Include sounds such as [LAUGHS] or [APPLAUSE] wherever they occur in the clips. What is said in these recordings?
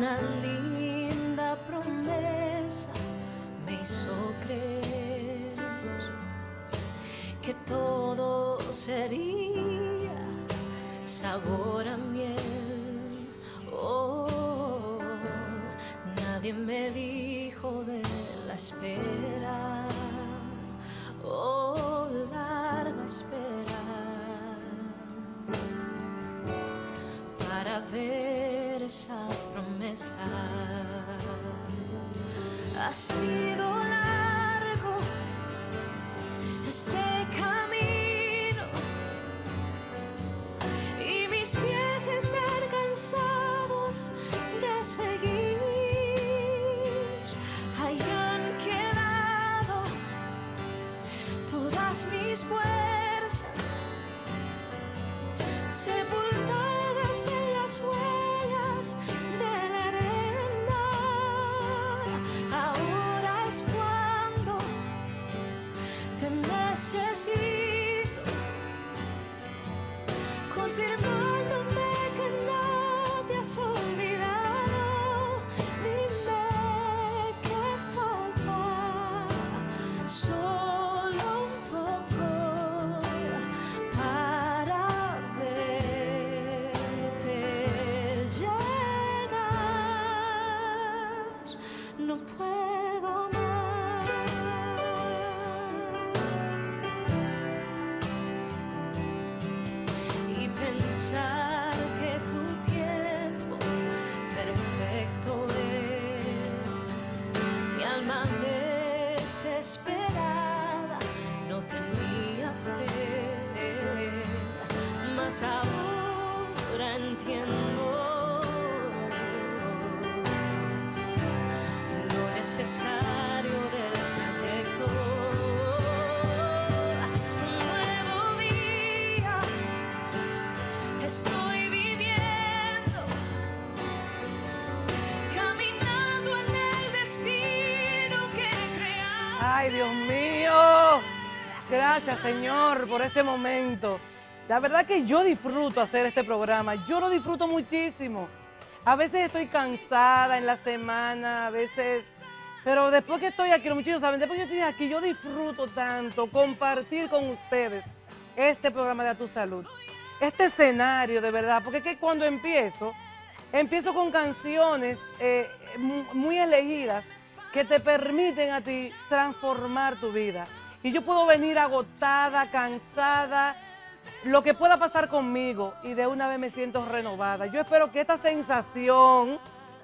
Una Ha sido largo este camino y mis pies están cansados de seguir. Hayan quedado todas mis fuerzas Gracias, Señor, por este momento. La verdad que yo disfruto hacer este programa. Yo lo disfruto muchísimo. A veces estoy cansada en la semana, a veces... Pero después que estoy aquí, los muchachos saben, después que estoy aquí, yo disfruto tanto compartir con ustedes este programa de A Tu Salud. Este escenario, de verdad, porque es que cuando empiezo, empiezo con canciones eh, mu- muy elegidas que te permiten a ti transformar tu vida. Y yo puedo venir agotada, cansada, lo que pueda pasar conmigo y de una vez me siento renovada. Yo espero que esta sensación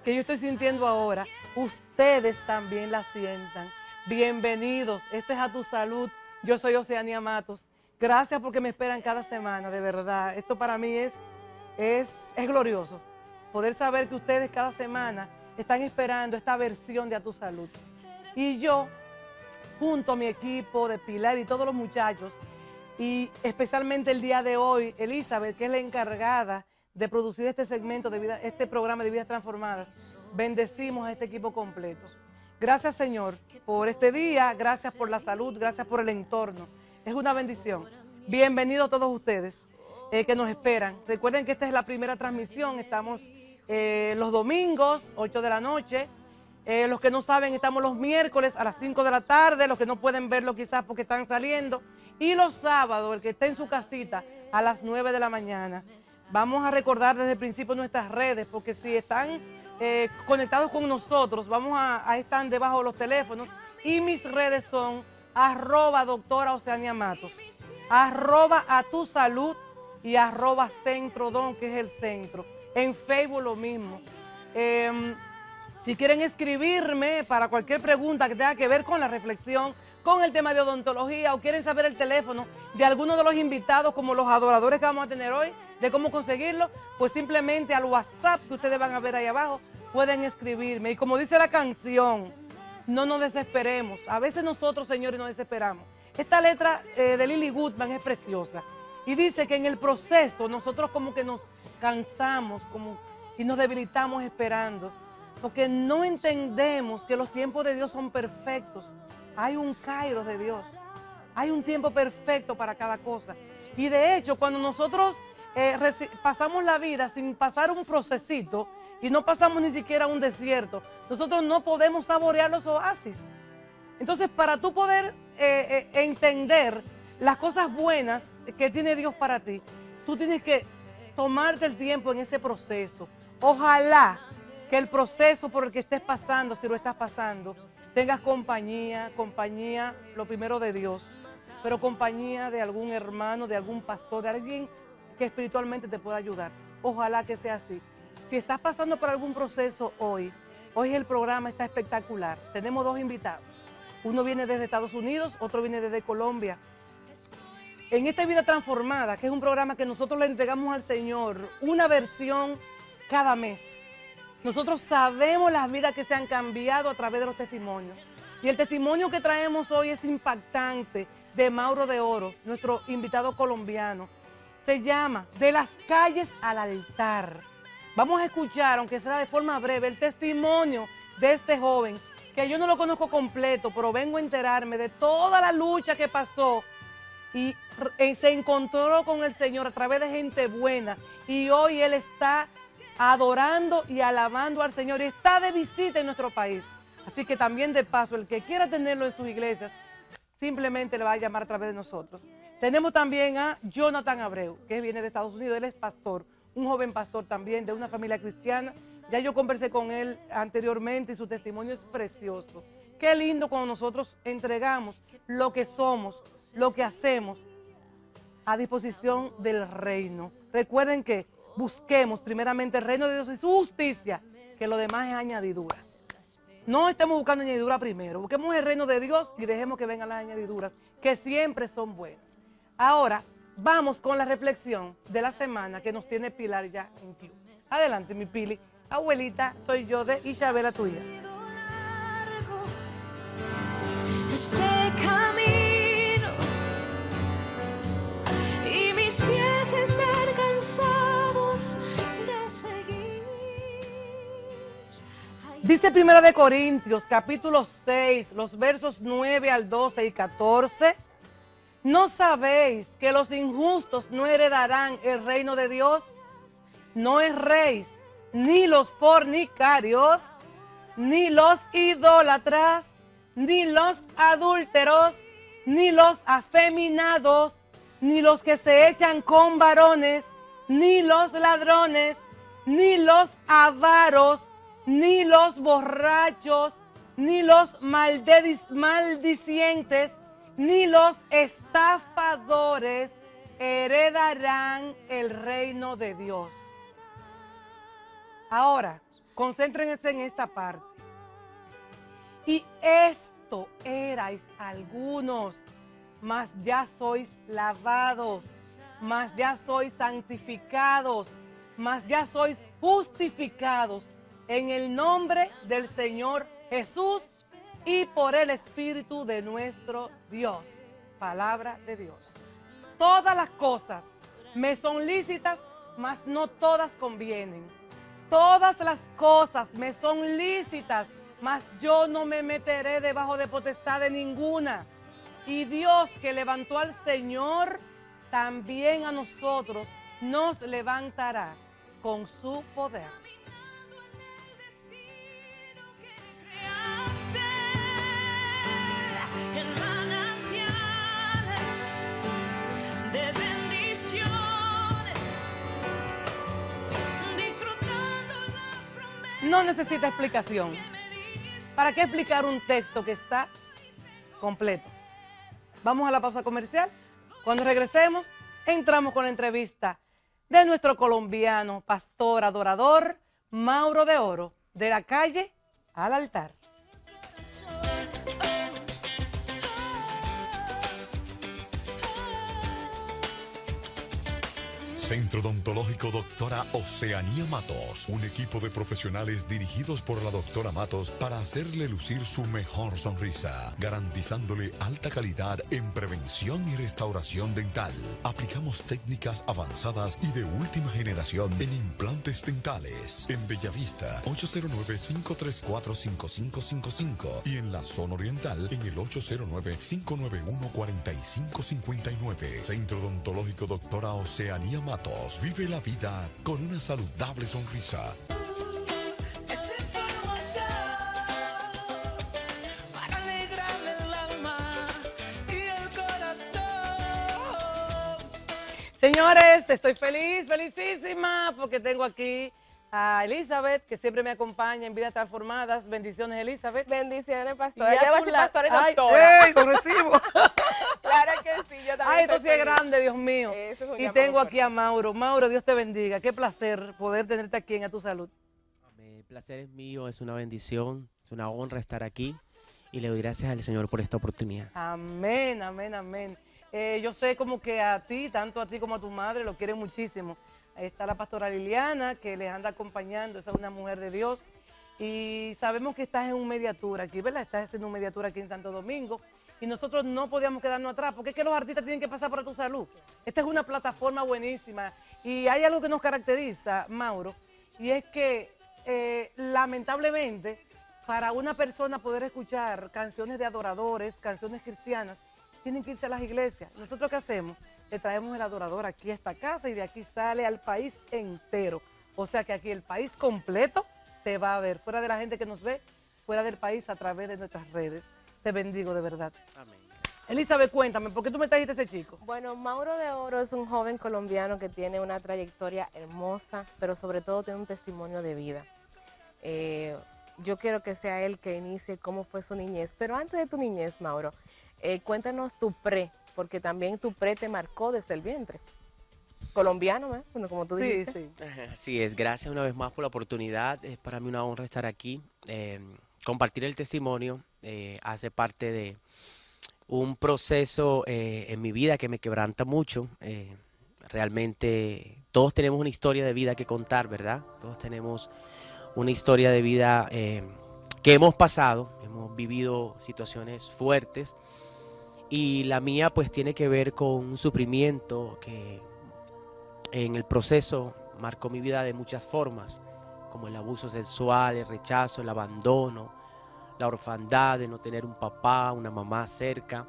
que yo estoy sintiendo ahora, ustedes también la sientan. Bienvenidos, este es a tu salud. Yo soy Oceania Matos. Gracias porque me esperan cada semana, de verdad. Esto para mí es, es, es glorioso. Poder saber que ustedes cada semana están esperando esta versión de A Tu Salud. Y yo, junto a mi equipo de Pilar y todos los muchachos, y especialmente el día de hoy, Elizabeth, que es la encargada de producir este segmento, de vida, este programa de Vidas Transformadas, bendecimos a este equipo completo. Gracias Señor por este día, gracias por la salud, gracias por el entorno. Es una bendición. Bienvenidos todos ustedes eh, que nos esperan. Recuerden que esta es la primera transmisión, estamos eh, los domingos, 8 de la noche. Eh, los que no saben, estamos los miércoles a las 5 de la tarde, los que no pueden verlo quizás porque están saliendo. Y los sábados, el que esté en su casita, a las 9 de la mañana. Vamos a recordar desde el principio nuestras redes, porque si están eh, conectados con nosotros, vamos a, estar debajo de los teléfonos. Y mis redes son arroba doctora Oceania Matos, arroba a tu salud y arroba centro don, que es el centro. En Facebook lo mismo. Em, si quieren escribirme para cualquier pregunta que tenga que ver con la reflexión, con el tema de odontología o quieren saber el teléfono de alguno de los invitados como los adoradores que vamos a tener hoy, de cómo conseguirlo, pues simplemente al WhatsApp que ustedes van a ver ahí abajo pueden escribirme. Y como dice la canción, no nos desesperemos. A veces nosotros, señores, nos desesperamos. Esta letra eh, de Lily Goodman es preciosa y dice que en el proceso nosotros como que nos cansamos como, y nos debilitamos esperando, porque no entendemos que los tiempos de Dios son perfectos. Hay un Cairo de Dios, hay un tiempo perfecto para cada cosa. Y de hecho, cuando nosotros eh, pasamos la vida sin pasar un procesito, y no pasamos ni siquiera un desierto, nosotros no podemos saborear los oasis. Entonces, para tú poder eh, eh, entender las cosas buenas que tiene Dios para ti, tú tienes que tomarte el tiempo en ese proceso. Ojalá que el proceso por el que estés pasando, si lo estás pasando, tengas compañía, compañía, lo primero de Dios, pero compañía de algún hermano, de algún pastor, de alguien que espiritualmente te pueda ayudar. Ojalá que sea así. Si estás pasando por algún proceso hoy, hoy el programa está espectacular. Tenemos dos invitados. Uno viene desde Estados Unidos, otro viene desde Colombia. En esta vida transformada, que es un programa que nosotros le entregamos al Señor, una versión cada mes. Nosotros sabemos las vidas que se han cambiado a través de los testimonios. Y el testimonio que traemos hoy es impactante de Mauro de Oro, nuestro invitado colombiano. Se llama De las calles al altar. Vamos a escuchar, aunque sea de forma breve, el testimonio de este joven, que yo no lo conozco completo, pero vengo a enterarme de toda la lucha que pasó y se encontró con el Señor a través de gente buena y hoy Él está adorando y alabando al Señor está de visita en nuestro país. Así que también de paso, el que quiera tenerlo en sus iglesias, simplemente le va a llamar a través de nosotros. Tenemos también a Jonathan Abreu, que viene de Estados Unidos, él es pastor, un joven pastor también de una familia cristiana. Ya yo conversé con él anteriormente y su testimonio es precioso. Qué lindo cuando nosotros entregamos lo que somos, lo que hacemos a disposición del reino. Recuerden que busquemos primeramente el reino de Dios y su justicia, que lo demás es añadidura. No estemos buscando añadidura primero, busquemos el reino de Dios y dejemos que vengan las añadiduras, que siempre son buenas. Ahora vamos con la reflexión de la semana que nos tiene Pilar ya en Q. Adelante, mi Pili. Abuelita, soy yo de Isabela tuya este camino y mis pies están cansados. Dice Primera de Corintios, capítulo 6, los versos 9 al 12 y 14. ¿No sabéis que los injustos no heredarán el reino de Dios? No erréis, ni los fornicarios, ni los idólatras, ni los adúlteros, ni los afeminados, ni los que se echan con varones, ni los ladrones, ni los avaros, ni los borrachos, ni los maldicientes, ni los estafadores heredarán el reino de Dios. Ahora, concéntrense en esta parte. Y esto erais algunos, mas ya sois lavados, mas ya sois santificados, mas ya sois justificados en el nombre del Señor Jesús y por el Espíritu de nuestro Dios. Palabra de Dios. Todas las cosas me son lícitas, mas no todas convienen. Todas las cosas me son lícitas, mas yo no me meteré debajo de potestad de ninguna. Y Dios que levantó al Señor, también a nosotros nos levantará con su poder. No necesita explicación. ¿Para qué explicar un texto que está completo? Vamos a la pausa comercial. Cuando regresemos, entramos con la entrevista de nuestro colombiano, pastor, adorador, Mauro de Oro, de la calle al altar. Centro Odontológico Doctora Oceanía Matos, un equipo de profesionales dirigidos por la doctora Matos para hacerle lucir su mejor sonrisa, garantizándole alta calidad en prevención y restauración dental. Aplicamos técnicas avanzadas y de última generación en implantes dentales. En Bellavista, 809-534-5555 y en la zona oriental en el 809-591-4559. Centro Odontológico Doctora Oceanía Matos zapatos. Vive la vida con una saludable sonrisa. Señores, estoy feliz, felicísima, porque tengo aquí a Elizabeth, que siempre me acompaña en Vidas Transformadas. Bendiciones, Elizabeth. Bendiciones, pastora. Ya y doctora. Ay, ey, [LAUGHS] Claro que sí, yo también. Ay, esto sí es grande, Dios mío. Eso es un Y tengo aquí a Mauro. Mauro, Dios te bendiga. Qué placer poder tenerte aquí en A Tu Salud. El placer es mío, es una bendición, es una honra estar aquí y le doy gracias al Señor por esta oportunidad. Amén, amén, amén. Eh, yo sé como que a ti, tanto a ti como a tu madre, lo quieren muchísimo. Ahí está la pastora Liliana, que les anda acompañando, esa es una mujer de Dios. Y sabemos que estás en un mediatura aquí, ¿verdad? Estás haciendo un mediatura aquí en Santo Domingo. Y nosotros no podíamos quedarnos atrás, porque es que los artistas tienen que pasar por tu salud. Esta es una plataforma buenísima. Y hay algo que nos caracteriza, Mauro, y es que eh, lamentablemente para una persona poder escuchar canciones de adoradores, canciones cristianas, tienen que irse a las iglesias. ¿Nosotros qué hacemos? Le traemos el adorador aquí a esta casa y de aquí sale al país entero. O sea que aquí el país completo te va a ver, fuera de la gente que nos ve, fuera del país a través de nuestras redes. Te bendigo de verdad. Amén. Elizabeth, cuéntame, ¿por qué tú me trajiste ese chico? Bueno, Mauro de Oro es un joven colombiano que tiene una trayectoria hermosa, pero sobre todo tiene un testimonio de vida. Eh, yo quiero que sea él que inicie cómo fue su niñez. Pero antes de tu niñez, Mauro, eh, cuéntanos tu pre, porque también tu pre te marcó desde el vientre. Colombiano, ¿eh? Bueno, como tú Sí, dijiste. sí. [LAUGHS] Así es, gracias una vez más por la oportunidad. Es para mí una honra estar aquí. Eh, compartir el testimonio eh, hace parte de un proceso eh, en mi vida que me quebranta mucho. Eh, realmente todos tenemos una historia de vida que contar, ¿verdad? Todos tenemos una historia de vida que hemos pasado, hemos vivido situaciones fuertes y la mía pues tiene que ver con un sufrimiento que en el proceso marcó mi vida de muchas formas, como el abuso sexual, el rechazo, el abandono, la orfandad de no tener un papá, una mamá cerca.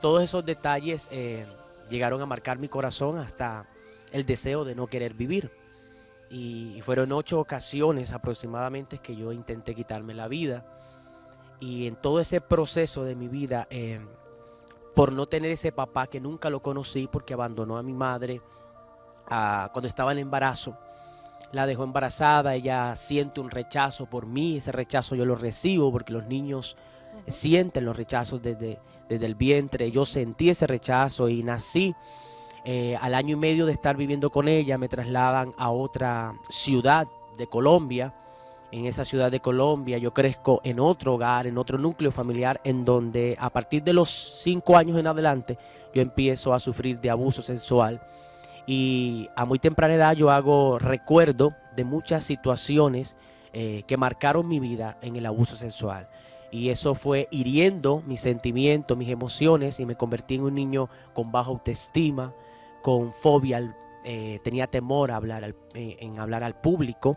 Todos esos detalles eh, llegaron a marcar mi corazón hasta el deseo de no querer vivir. Y, fueron ocho ocasiones aproximadamente que yo intenté quitarme la vida. Y en todo ese proceso de mi vida, eh, por no tener ese papá que nunca lo conocí porque abandonó a mi madre cuando estaba en embarazo, la dejó embarazada, ella siente un rechazo por mí, ese rechazo yo lo recibo porque los niños sienten los rechazos desde, desde el vientre, yo sentí ese rechazo y nací. Eh, al año y medio de estar viviendo con ella me trasladan a otra ciudad de Colombia. En esa ciudad de Colombia yo crezco en otro hogar, en otro núcleo familiar, en donde a partir de los cinco años en adelante yo empiezo a sufrir de abuso sexual. Y a muy temprana edad yo hago recuerdo de muchas situaciones eh, que marcaron mi vida en el abuso sexual. Y eso fue hiriendo mis sentimientos, mis emociones y me convertí en un niño con baja autoestima, con fobia, eh, tenía temor a hablar al- eh, en hablar al público.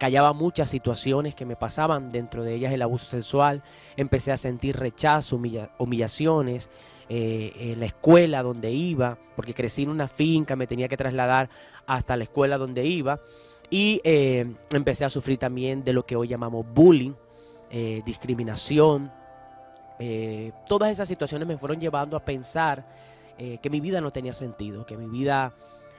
callaba muchas situaciones que me pasaban, dentro de ellas el abuso sexual. Empecé a sentir rechazo, humilla- humillaciones eh, en la escuela donde iba, porque crecí en una finca, me tenía que trasladar hasta la escuela donde iba. Y eh, empecé a sufrir también de lo que hoy llamamos bullying, eh, discriminación. Eh, todas esas situaciones me fueron llevando a pensar eh, que mi vida no tenía sentido, que mi vida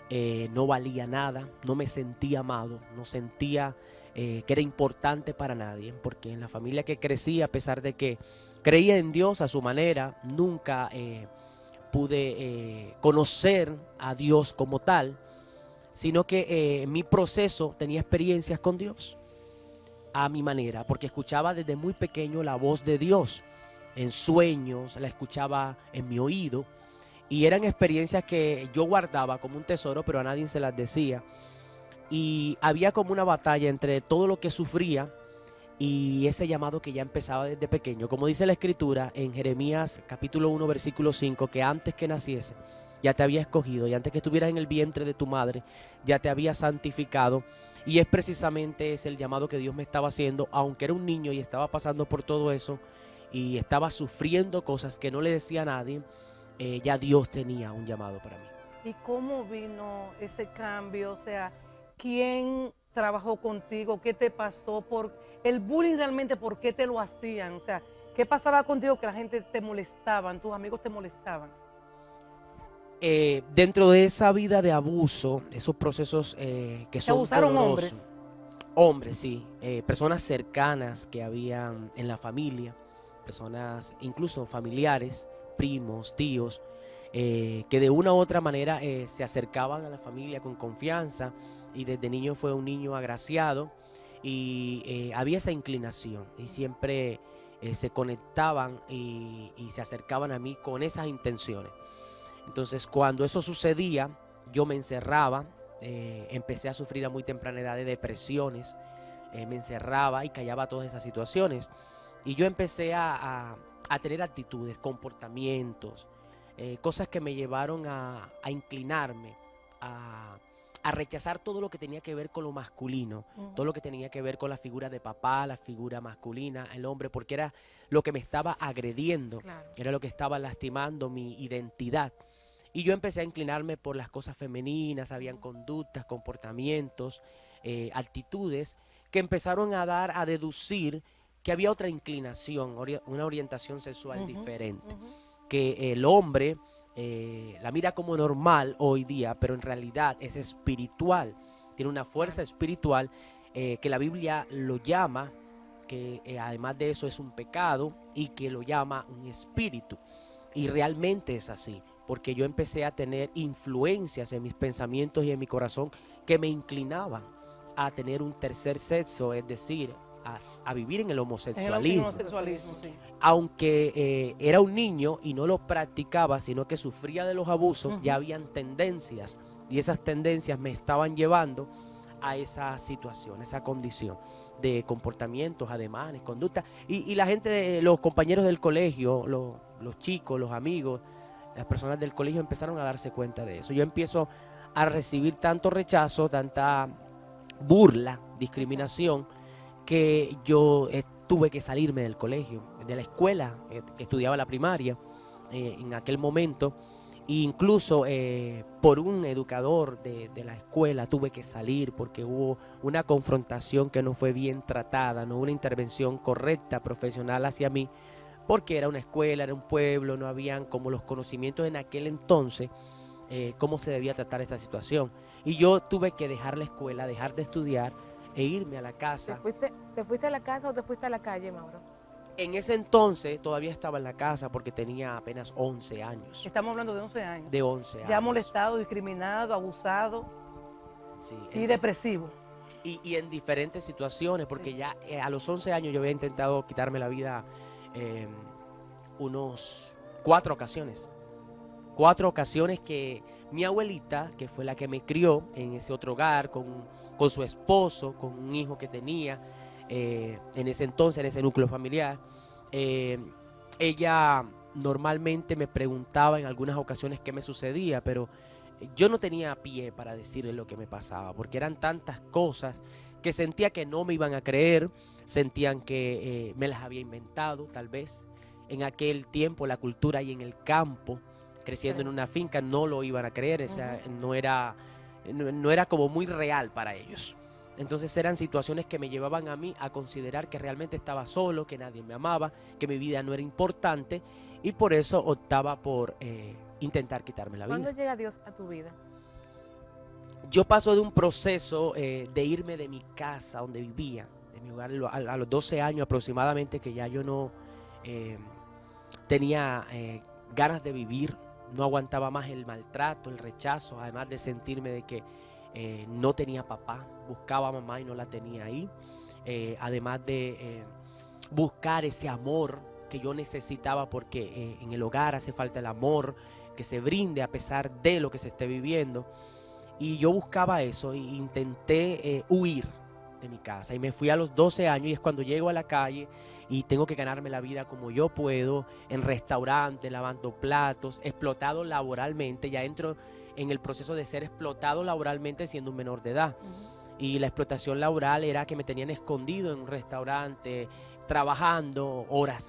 eh, no valía nada, no me sentía amado, no sentía eh, que era importante para nadie, porque en la familia que crecí, a pesar de que creía en Dios a su manera, nunca eh, pude eh, conocer a Dios como tal, sino que eh, en mi proceso tenía experiencias con Dios a mi manera, porque escuchaba desde muy pequeño la voz de Dios en sueños, la escuchaba en mi oído y eran experiencias que yo guardaba como un tesoro, pero a nadie se las decía. Y había como una batalla entre todo lo que sufría y ese llamado que ya empezaba desde pequeño. Como dice la escritura en Jeremías capítulo 1 versículo 5, que antes que naciese ya te había escogido y antes que estuvieras en el vientre de tu madre ya te había santificado. Y es precisamente ese el llamado que Dios me estaba haciendo, aunque era un niño y estaba pasando por todo eso y estaba sufriendo cosas que no le decía a nadie, eh, ya Dios tenía un llamado para mí. ¿Y cómo vino ese cambio? O sea, ¿quién trabajó contigo? ¿Qué te pasó? Por el bullying realmente, ¿por qué te lo hacían? O sea, ¿qué pasaba contigo que la gente te molestaban, tus amigos te molestaban? eh, dentro de esa vida de abuso, esos procesos eh, que ¿Se son abusaron dolorosos, hombres? hombres, sí, eh, personas cercanas que habían en la familia, personas incluso familiares, primos, tíos, que de una u otra manera se acercaban a la familia con confianza y desde niño fue un niño agraciado y eh, había esa inclinación y siempre eh, se conectaban y, se acercaban a mí con esas intenciones. Entonces cuando eso sucedía, yo me encerraba, eh, empecé a sufrir a muy temprana edad de depresiones, me encerraba y callaba todas esas situaciones. Y yo empecé a, a- a tener actitudes, comportamientos, cosas que me llevaron a, a inclinarme, a, a rechazar todo lo que tenía que ver con lo masculino, todo lo que tenía que ver con la figura de papá, la figura masculina, el hombre, porque era lo que me estaba agrediendo, Claro. era lo que estaba lastimando mi identidad. Y yo empecé a inclinarme por las cosas femeninas, habían conductas, comportamientos, eh, actitudes que empezaron a dar a deducir que había otra inclinación, ori- una orientación sexual diferente, que el hombre eh, la mira como normal hoy día, pero en realidad es espiritual, tiene una fuerza espiritual eh, que la Biblia lo llama, que eh, además de eso es un pecado y que lo llama un espíritu. Y realmente es así, porque yo empecé a tener influencias en mis pensamientos y en mi corazón que me inclinaban a tener un tercer sexo, es decir, a, a vivir en el En el homosexualismo. sí. Aunque eh, era un niño y no lo practicaba, sino que sufría de los abusos, ya habían tendencias y esas tendencias me estaban llevando a esa situación, esa condición de comportamientos, ademanes, conducta. Y, y la gente, de- los compañeros del colegio, los, los chicos, los amigos, las personas del colegio empezaron a darse cuenta de eso. Yo empiezo a recibir tanto rechazo, tanta burla, discriminación, que yo eh, tuve que salirme del colegio, de la escuela eh, que estudiaba la primaria eh, en aquel momento. E incluso por un educador de, la escuela tuve que salir porque hubo una confrontación que no fue bien tratada, no hubo una intervención correcta, profesional hacia mí, porque era una escuela, era un pueblo, no habían como los conocimientos en aquel entonces cómo se debía tratar esta situación. Y yo tuve que dejar la escuela, dejar de estudiar e irme a la ¿Te casa. fuiste, ¿Te fuiste a la casa o te fuiste a la calle, Mauro? En ese entonces todavía estaba en la casa porque tenía apenas 11 años. Estamos hablando de 11 años. De 11 años. Ya molestado, discriminado, abusado Sí, y depresivo. y, y en diferentes situaciones, porque ya eh, a los 11 años yo había intentado quitarme la vida eh, unos cuatro ocasiones. Cuatro ocasiones que mi abuelita, que fue la que me crió en ese otro hogar, con, con su esposo, con un hijo que tenía eh, en ese entonces, en ese núcleo familiar, eh, ella normalmente me preguntaba en algunas ocasiones qué me sucedía, pero yo no tenía pie para decirle lo que me pasaba, porque eran tantas cosas que sentía que no me iban a creer, sentían que eh, me las había inventado, tal vez. En aquel tiempo, la cultura y en el campo, creciendo en una finca, no lo iban a creer, o sea, no, era, no, no era como muy real para ellos. Entonces eran situaciones que me llevaban a mí a considerar que realmente estaba solo, que nadie me amaba, que mi vida no era importante y por eso optaba por eh, intentar quitarme la vida. ¿Cuándo llega Dios a tu vida? Yo paso de un proceso eh, de irme de mi casa donde vivía, de mi hogar, a los 12 años aproximadamente, que ya yo no eh, tenía eh, ganas de vivir, no aguantaba más el maltrato, el rechazo, además de sentirme de que eh, no tenía papá, buscaba a mamá y no la tenía ahí, eh, además de eh, buscar ese amor que yo necesitaba porque en el hogar hace falta el amor que se brinde a pesar de lo que se esté viviendo. Y yo buscaba eso e intenté huir de mi casa. Y me fui a los 12 años y es cuando llego a la calle y tengo que ganarme la vida como yo puedo, en restaurantes, lavando platos, explotado laboralmente. Ya entro en el proceso de ser explotado laboralmente siendo un menor de edad. Y la explotación laboral era que me tenían escondido en un restaurante, trabajando horas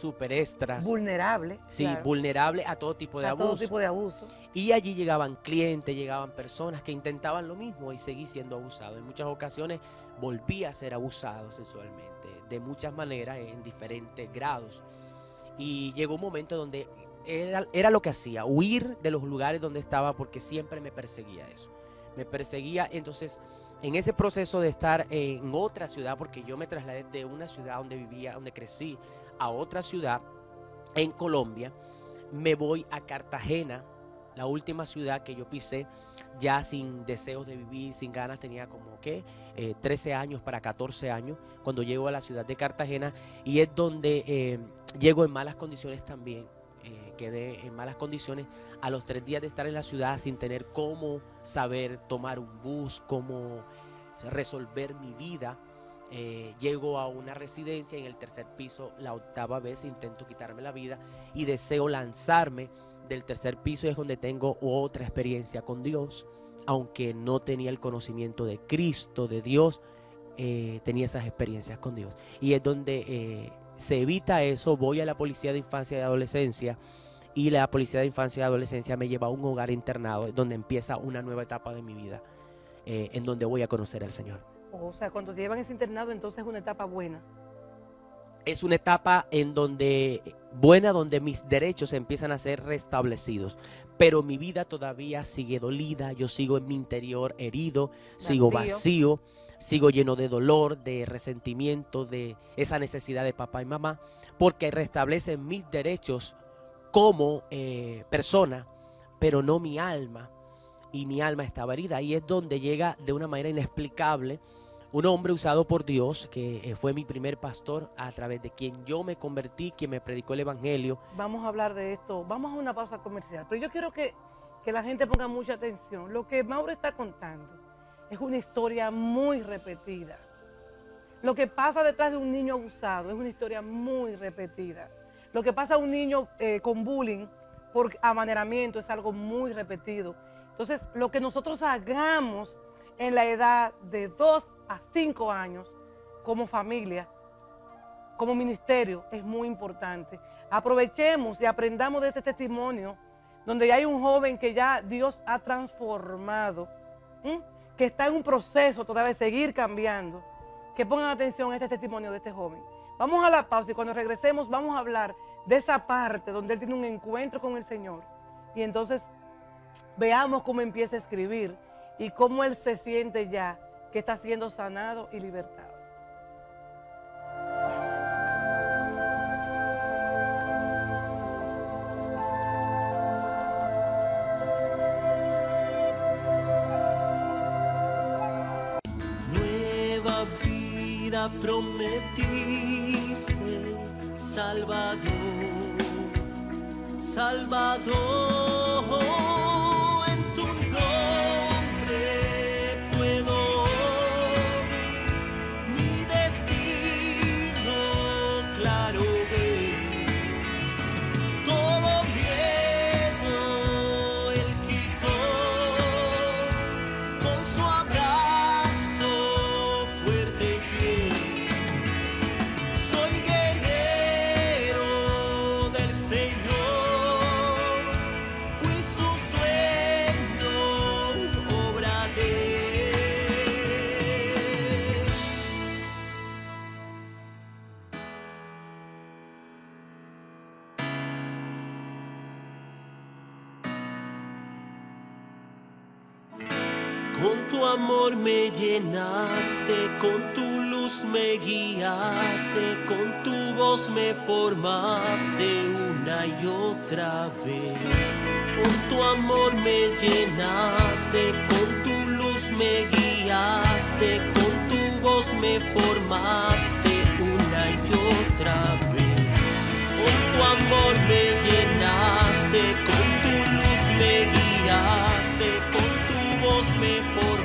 súper extras. Vulnerable Sí, Claro. vulnerable a todo tipo de a abuso. todo tipo de abuso. Y allí llegaban clientes, llegaban personas que intentaban lo mismo y seguí siendo abusado. En muchas ocasiones volví a ser abusado sexualmente, de muchas maneras, en diferentes grados. Y llegó un momento donde era, era lo que hacía, huir de los lugares donde estaba porque siempre me perseguía eso. Me perseguía, entonces en ese proceso de estar en otra ciudad, porque yo me trasladé de una ciudad donde vivía, donde crecí, a otra ciudad en Colombia, me voy a Cartagena, la última ciudad que yo pisé, ya sin deseos de vivir, sin ganas, tenía como que 13 años para 14 años, cuando llego a la ciudad de Cartagena, y es donde eh, llego en malas condiciones también, eh, quedé en malas condiciones a los tres días de estar en la ciudad sin tener cómo saber tomar un bus, cómo resolver mi vida. Eh, llego a una residencia en el tercer piso, la octava vez intento quitarme la vida y deseo lanzarme del tercer piso es donde tengo otra experiencia con Dios, aunque no tenía el conocimiento de Cristo, de Dios, eh, tenía esas experiencias con Dios. Y es donde eh, se evita eso, voy a la policía de infancia y adolescencia y la policía de infancia y adolescencia me lleva a un hogar internado donde empieza una nueva etapa de mi vida, eh, en donde voy a conocer al Señor. O sea, cuando te llevan ese internado, entonces es una etapa buena. Es una etapa en donde buena, donde mis derechos empiezan a ser restablecidos, pero mi vida todavía sigue dolida, yo sigo en mi interior herido, sigo Vacío. vacío, sigo lleno de dolor, de resentimiento, de esa necesidad de papá y mamá, porque restablecen mis derechos como eh, persona, pero no mi alma. Y mi alma estaba herida. Y es donde llega de una manera inexplicable un hombre usado por Dios, que eh, fue mi primer pastor, a través de quien yo me convertí, quien me predicó el Evangelio. Vamos a hablar de esto. Vamos a una pausa comercial. Pero yo quiero que, que la gente ponga mucha atención. Lo que Mauro está contando es una historia muy repetida. Lo que pasa detrás de un niño abusado es una historia muy repetida. Lo que pasa a un niño eh, con bullying por amaneramiento es algo muy repetido. Entonces, lo que nosotros hagamos en la edad de 2 a 5 años como familia, como ministerio, es muy importante. Aprovechemos y aprendamos de este testimonio donde ya hay un joven que ya Dios ha transformado, que está en un proceso todavía de seguir cambiando. Que pongan atención a este testimonio de este joven. Vamos a la pausa y cuando regresemos vamos a hablar de esa parte donde él tiene un encuentro con el Señor. Y entonces veamos cómo empieza a escribir y cómo él se siente ya que está siendo sanado y libertado. Nueva vida prometiste, Salvador, Salvador. Amor me llenaste, con tu luz me guiaste, con tu voz me formaste una y otra vez. Con tu amor me llenaste, con tu luz me guiaste, con tu voz me formaste una y otra vez. Con tu amor me llenaste, con tu luz me guiaste, con tu voz me formaste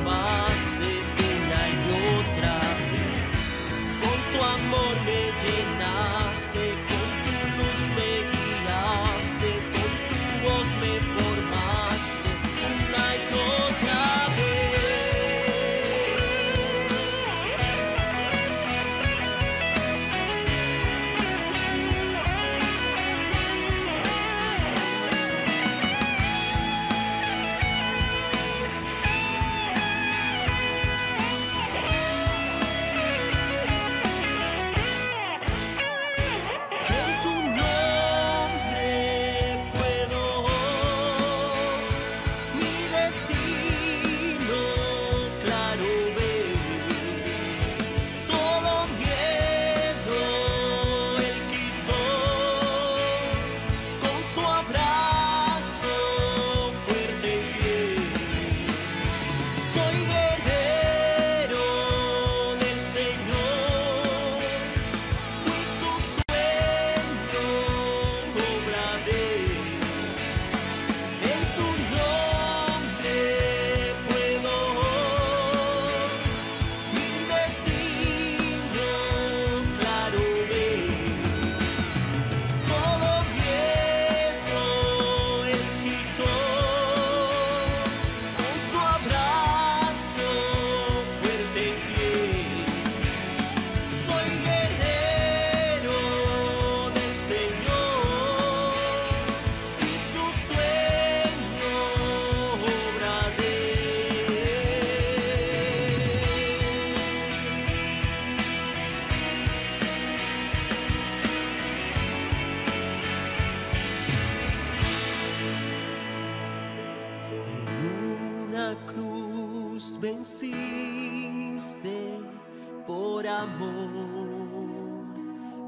amor,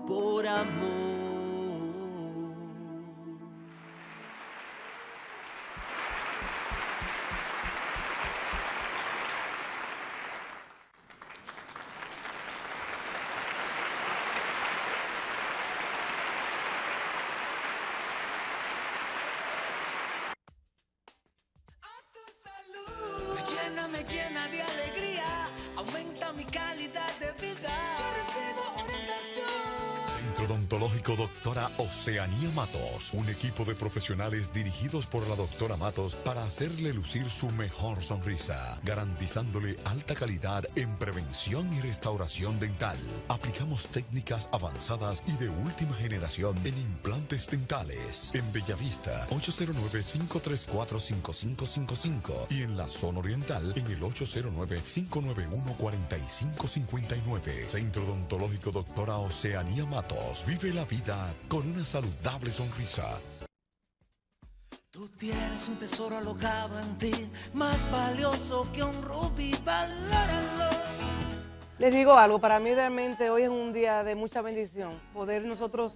por amor. Doctora Oceanía Matos, un equipo de profesionales dirigidos por la doctora Matos para hacerle lucir su mejor sonrisa, garantizándole alta calidad en prevención y restauración dental. Aplicamos técnicas avanzadas y de última generación en implantes dentales. En Bellavista, 809-534-5555 y en la zona oriental en el 809-591-4559. Centro Odontológico Doctora Oceanía Matos. Vive la vida con una saludable sonrisa. Tú tienes un tesoro alojado en ti, más valioso que un rubí, valóralo. Les digo algo, para mí realmente hoy es un día de mucha bendición, poder nosotros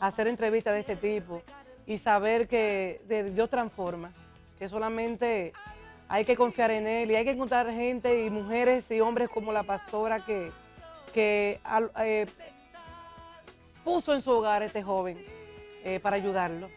hacer entrevistas de este tipo y saber que Dios transforma, que solamente hay que confiar en Él y hay que encontrar gente y mujeres y hombres como la pastora que, que eh, puso en su hogar este joven eh, para ayudarlo.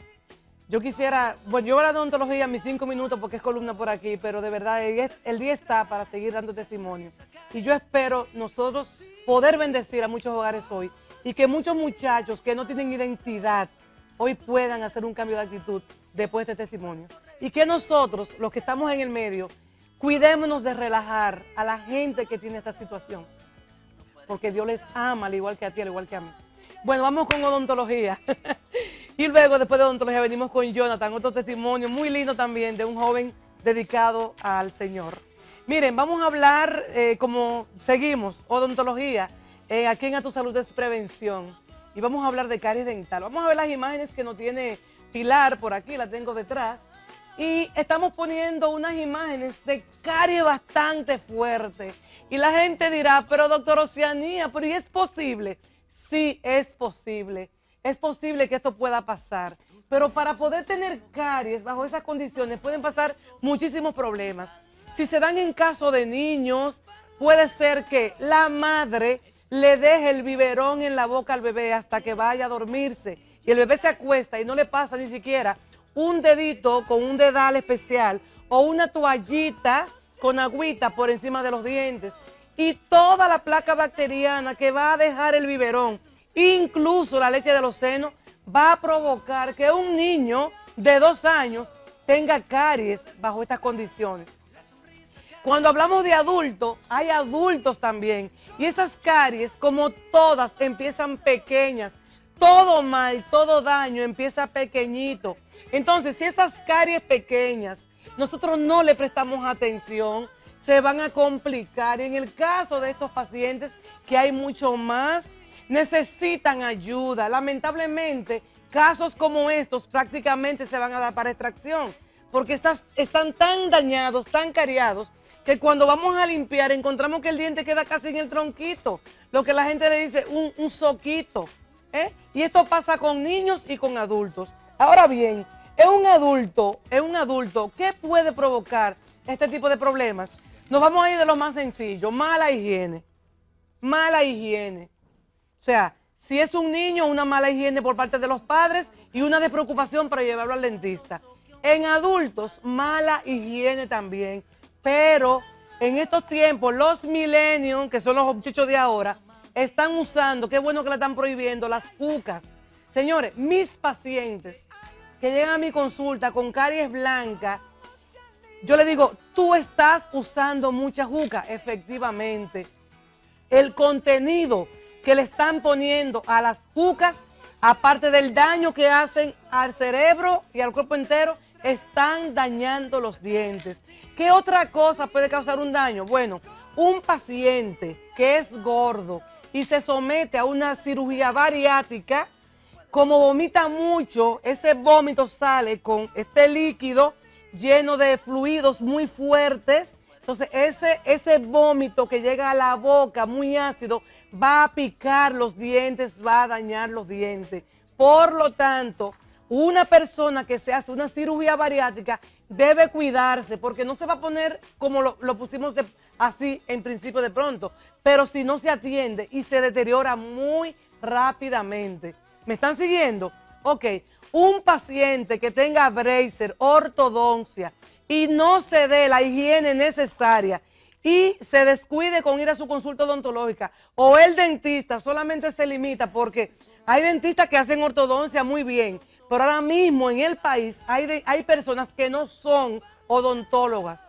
Yo quisiera, bueno, yo voy a la odontología mis cinco minutos porque es columna por aquí, pero de verdad el el día está para seguir dando testimonio. Y yo espero nosotros poder bendecir a muchos hogares hoy y que muchos muchachos que no tienen identidad hoy puedan hacer un cambio de actitud después de este testimonio. Y que nosotros, los que estamos en el medio, cuidémonos de relajar a la gente que tiene esta situación porque Dios les ama al igual que a ti, al igual que a mí. Bueno, vamos con odontología. [LAUGHS] y luego, después de odontología, venimos con Jonathan, otro testimonio muy lindo también de un joven dedicado al Señor. Miren, vamos a hablar, eh, como seguimos, odontología, eh, aquí en A Tu Salud es Prevención. Y vamos a hablar de caries dental. Vamos a ver las imágenes que nos tiene Pilar por aquí, la tengo detrás. Y estamos poniendo unas imágenes de caries bastante fuerte. Y la gente dirá, pero doctor Oceanía, pero ¿y es posible? Sí, es posible. Es posible que esto pueda pasar. Pero para poder tener caries bajo esas condiciones pueden pasar muchísimos problemas. Si se dan en caso de niños, puede ser que la madre le deje el biberón en la boca al bebé hasta que vaya a dormirse y el bebé se acuesta y no le pasa ni siquiera un dedito con un dedal especial o una toallita con agüita por encima de los dientes y toda la placa bacteriana que va a dejar el biberón, incluso la leche de los senos, va a provocar que un niño de dos años tenga caries bajo estas condiciones. Cuando hablamos de adultos, hay adultos también. Y esas caries, como todas, empiezan pequeñas. Todo mal, todo daño empieza pequeñito. Entonces, si esas caries pequeñas nosotros no le prestamos atención, se van a complicar. Y en el caso de estos pacientes, que hay mucho más, necesitan ayuda. Lamentablemente, casos como estos prácticamente se van a dar para extracción, porque están tan dañados, tan cariados, que cuando vamos a limpiar encontramos que el diente queda casi en el tronquito, lo que la gente le dice un, un soquito. ¿eh? Y esto pasa con niños y con adultos. Ahora bien, es un adulto, es un adulto, ¿qué puede provocar este tipo de problemas? Nos vamos a ir de lo más sencillo, mala higiene. Mala higiene. O sea, si es un niño, una mala higiene por parte de los padres y una despreocupación para llevarlo al dentista. En adultos, mala higiene también. Pero en estos tiempos, los millennials, que son los muchachos de ahora, están usando, qué bueno que la están prohibiendo, las cucas. Señores, mis pacientes que llegan a mi consulta con caries blancas, yo le digo, tú estás usando mucha juca, efectivamente. El contenido que le están poniendo a las jucas, aparte del daño que hacen al cerebro y al cuerpo entero, están dañando los dientes. ¿Qué otra cosa puede causar un daño? Bueno, un paciente que es gordo y se somete a una cirugía bariátrica, como vomita mucho, ese vómito sale con este líquido lleno de fluidos muy fuertes. Entonces, ese, ese vómito que llega a la boca muy ácido va a picar los dientes, va a dañar los dientes. Por lo tanto, una persona que se hace una cirugía bariátrica debe cuidarse porque no se va a poner como lo, lo pusimos así en principio de pronto, pero si no se atiende y se deteriora muy rápidamente. ¿Me están siguiendo? Ok, un paciente que tenga bracer, ortodoncia y no se dé la higiene necesaria y se descuide con ir a su consulta odontológica o el dentista solamente se limita porque hay dentistas que hacen ortodoncia muy bien, pero ahora mismo en el país hay, hay personas que no son odontólogas,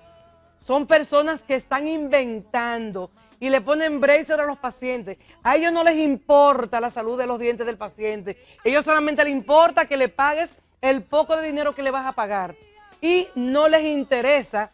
son personas que están inventando y le ponen bracer a los pacientes. A ellos no les importa la salud de los dientes del paciente, ellos solamente les importa que le pagues el poco de dinero que le vas a pagar y no les interesa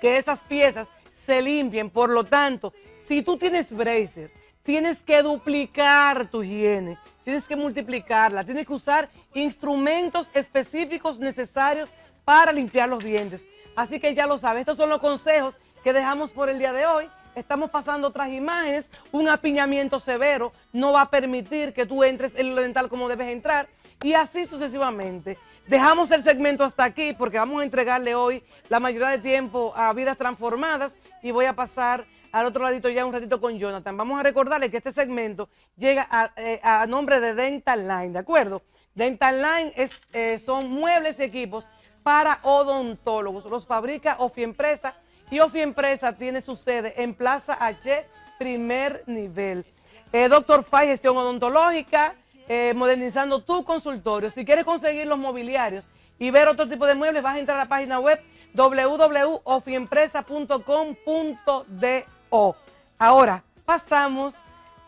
que esas piezas se limpien. Por lo tanto, si tú tienes bracer, tienes que duplicar tu higiene, tienes que multiplicarla, tienes que usar instrumentos específicos necesarios para limpiar los dientes. Así que ya lo sabes, estos son los consejos que dejamos por el día de hoy. Estamos pasando otras imágenes, un apiñamiento severo no va a permitir que tú entres en lo dental como debes entrar y así sucesivamente. Dejamos el segmento hasta aquí porque vamos a entregarle hoy la mayoría de tiempo a vidas transformadas y voy a pasar al otro ladito ya un ratito con Jonathan. Vamos a recordarle que este segmento llega a, eh, nombre de Dental Line, ¿de acuerdo? Dental Line es, eh, son muebles y equipos para odontólogos. Los fabrica Ofi Empresa y Ofi Empresa tiene su sede en Plaza H, primer nivel. Eh, Doctor Fay, gestión odontológica, eh, modernizando tu consultorio. Si quieres conseguir los mobiliarios y ver otro tipo de muebles, vas a entrar a la página web www.ofiempresa.com.do. Ahora pasamos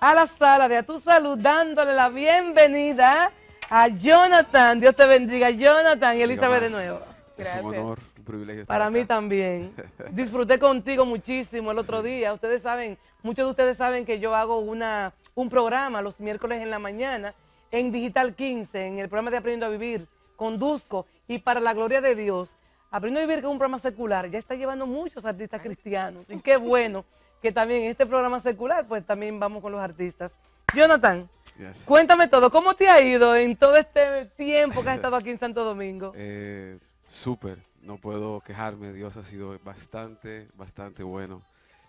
a la sala de A Tu Salud dándole la bienvenida a Jonathan. Dios te bendiga, Jonathan y Elizabeth de nuevo. Es un honor, un privilegio estar Para acá. mí también. [LAUGHS] Disfruté contigo muchísimo el otro día. Ustedes saben, muchos de ustedes saben que yo hago una, un programa los miércoles en la mañana en Digital 15, en el programa de Aprendiendo a Vivir. Conduzco y para la gloria de Dios, Aprendiendo a Vivir, que es un programa secular, ya está llevando muchos artistas cristianos. Y qué bueno que también en este programa secular, pues también vamos con los artistas. Jonathan, Yes. cuéntame todo. ¿Cómo te ha ido en todo este tiempo que has estado aquí en Santo Domingo? Eh, Súper, no puedo quejarme. Dios ha sido bastante, bastante bueno.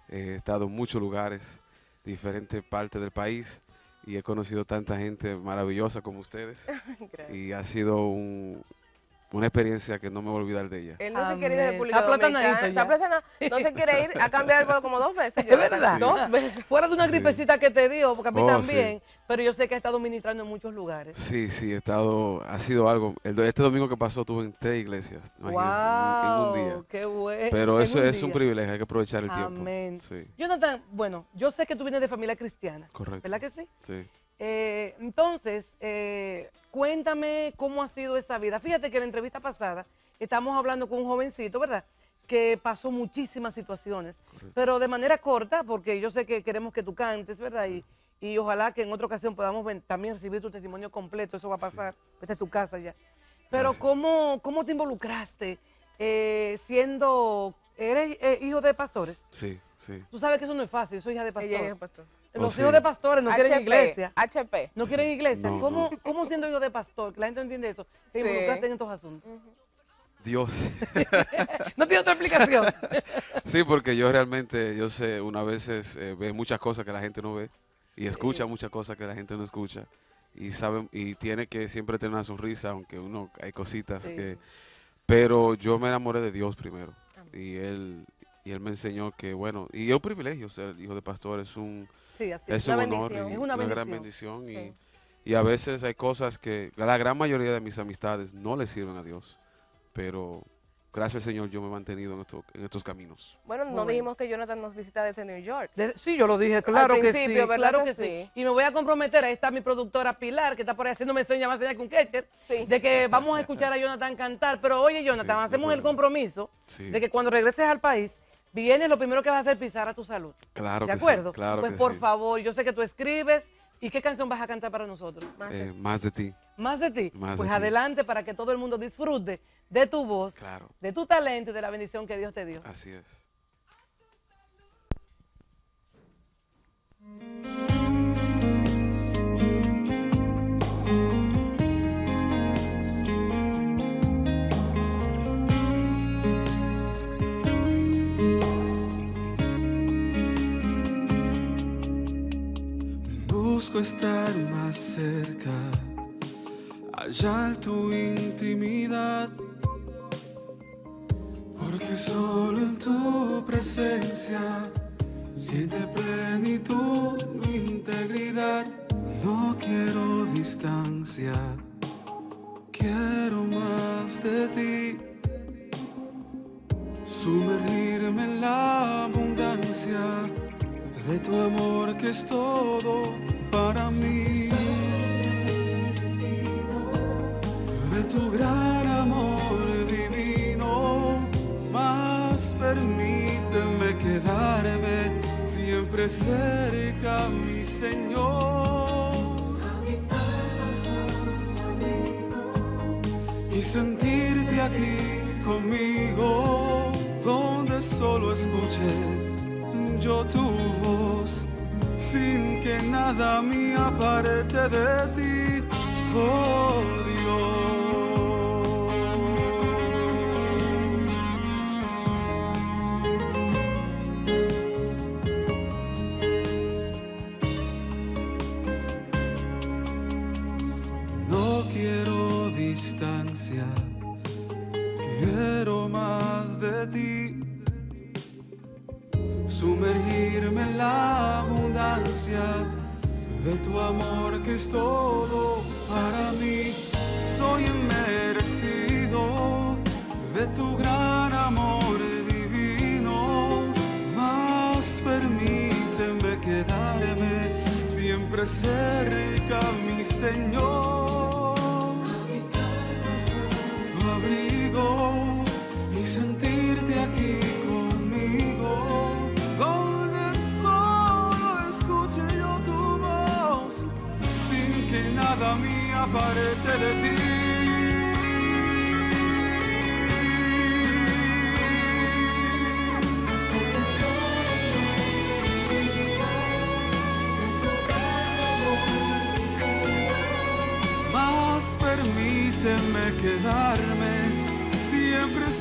Eh, he estado en muchos lugares, diferentes partes del país, y he conocido tanta gente maravillosa como ustedes. [LAUGHS] Y ha sido un- una experiencia que no me voy a olvidar de ella. Él no se quiere ir de Amén. República Dominicana. Está. No se quiere ir. Ha cambiado el vuelo como dos veces. Es verdad. Dos veces. Fuera de una Sí. gripecita que te dio, porque a mí Oh, también, pero yo sé que ha estado ministrando en muchos lugares. Sí, sí, he estado, ha sido algo. el este domingo que pasó estuve en tres iglesias, imagínense, en- en, un ¡Wow! día. ¡Qué bueno! Pero eso es un privilegio, hay que aprovechar el tiempo. Amén. Sí, Jonathan, bueno, yo sé que tú vienes de familia cristiana, correcto. ¿verdad que sí? Sí. Eh, entonces, eh, cuéntame cómo ha sido esa vida. Fíjate que en la entrevista pasada estamos hablando con un jovencito, ¿verdad? Que pasó muchísimas situaciones, Correcto. pero de manera corta, porque yo sé que queremos que tú cantes, ¿verdad? Y, y ojalá que en otra ocasión podamos ven- también recibir tu testimonio completo, eso va a pasar, esta es tu casa ya. Pero Gracias. ¿cómo, ¿cómo te involucraste eh, siendo, eres eh, hijo de pastores? Sí, sí. Tú sabes que eso no es fácil, soy hija de Ella es pastor. Los Oh, hijos sí. de pastores no quieren iglesia. HP. No quieren iglesia. No, ¿Cómo, no. ¿Cómo siendo hijo de pastor? Que la gente no entiende eso. Te Sí. involucraste en estos asuntos. Dios. [LAUGHS] No tiene otra explicación. [LAUGHS] sí, porque yo realmente, yo sé, una veces eh, ve muchas cosas que la gente no ve y escucha muchas cosas que la gente no escucha y sabe y tiene que siempre tener una sonrisa, aunque uno hay cositas Sí. que. Pero yo me enamoré de Dios primero y él y él me enseñó que bueno y es un privilegio ser hijo de pastor es un Sí, así. es Una un honor bendición. y Es una gran bendición. bendición y, Sí. y a veces hay cosas que la gran mayoría de mis amistades no le sirven a Dios, pero gracias al Señor yo me he mantenido en, esto- en estos caminos. Bueno, no Bueno. dijimos que Jonathan nos visita desde New York. De- sí, yo lo dije, claro que sí, principio, ¿verdad claro que que sí. sí? Y me voy a comprometer, ahí está mi productora Pilar, que está por ahí haciéndome señas más allá que un catcher, Sí. de que vamos a escuchar a Jonathan cantar. Pero oye, Jonathan, Sí, hacemos el compromiso Sí. de que cuando regreses al país, vienes, lo primero que vas a hacer es pisar a tu salud. Claro ¿De que sí, acuerdo? claro pues que por sí. favor, yo sé que tú escribes, ¿Y qué canción vas a cantar para nosotros? Eh, más de ti. ¿Más de ti? Más pues de ti. adelante para que todo el mundo disfrute de tu voz, Claro. de tu talento y de la bendición que Dios te dio. Así es. Busco estar más cerca, hallar tu intimidad, porque solo en tu presencia siente plenitud mi integridad. No quiero distancia, quiero más de ti. Sumergirme en la abundancia de tu amor que es todo para mí. De tu gran amor divino, más permíteme quedarme siempre cerca, mi Señor. Y sentirte aquí conmigo, donde solo escuché yo tu voz, sin que nada me aparte de ti, oh es todo para mí. Soy merecido de tu gran amor divino, más permíteme quedarme siempre cerca, mi Señor. Tu abrigo me aparte de ti. Más permíteme quedarme siempre